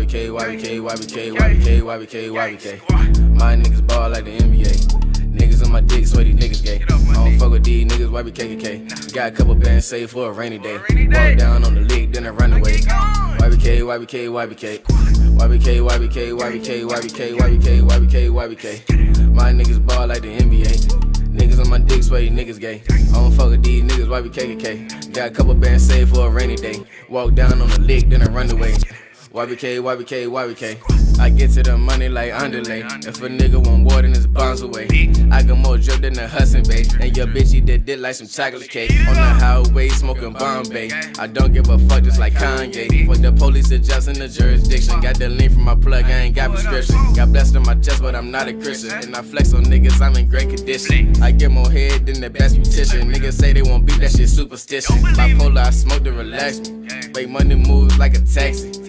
YBK, YBK, YBK, YBK, YBK, YBK. My niggas ball like the NBA. Niggas on my dick, sweaty niggas gay. I don't fuck with these niggas, YBKKK. Got a couple bands saved for a rainy day. Walk down on the lick, then I run away. YBK, YBK, YBK. YBK, YBK, YBK, YBK, YBK, YBK, YBK. My niggas ball like the NBA. Niggas on my dick, sweaty niggas gay. I don't fuck with these niggas, YBKKK. Got a couple bands saved for a rainy day. Walk down on the lick, then I run away. YBK, YBK, YBK. I get to the money like underlay. If a nigga want water, then his bonds away. I got more drip than a Hudson Bay. And your bitch eat that dick like some chocolate cake. On the highway, smoking Bombay. I don't give a fuck, just like Kanye. Fuck the police adjusting the jurisdiction. Got the link from my plug, I ain't got prescription. Got blessed in my chest, but I'm not a Christian. And I flex on niggas, I'm in great condition. I get more head than the best beautician. Niggas say they won't beat that shit superstition. Bipolar, I smoke to relax me. Make money moves like a taxi.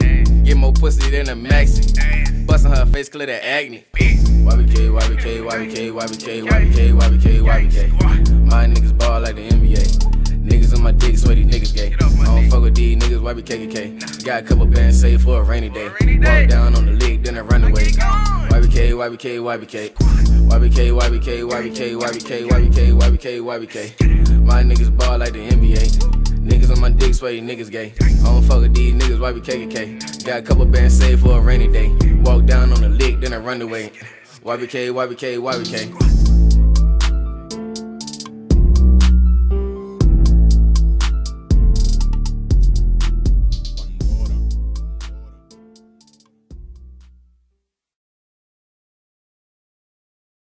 Get more pussy than a maxi. Bustin' her face, clear the acne. YBK, YBK, YBK, YBK, YBK, YBK, YBK. My niggas ball like the NBA. Niggas on my dick, sweaty niggas gay. I don't fuck with these niggas, YBKKK. Got a couple bands saved for a rainy day. Walk down on the lick, then I run away. YBK, YBK, YBK. YBK, YBK, YBK, YBK, YBK, YBK, YBK. My niggas ball like the NBA. On my niggas gay. I don't fuck with these niggas, YBKKK. Got a couple bands saved for a rainy day. Walk down on the lick, then I run away. YBK, YBK, YBK.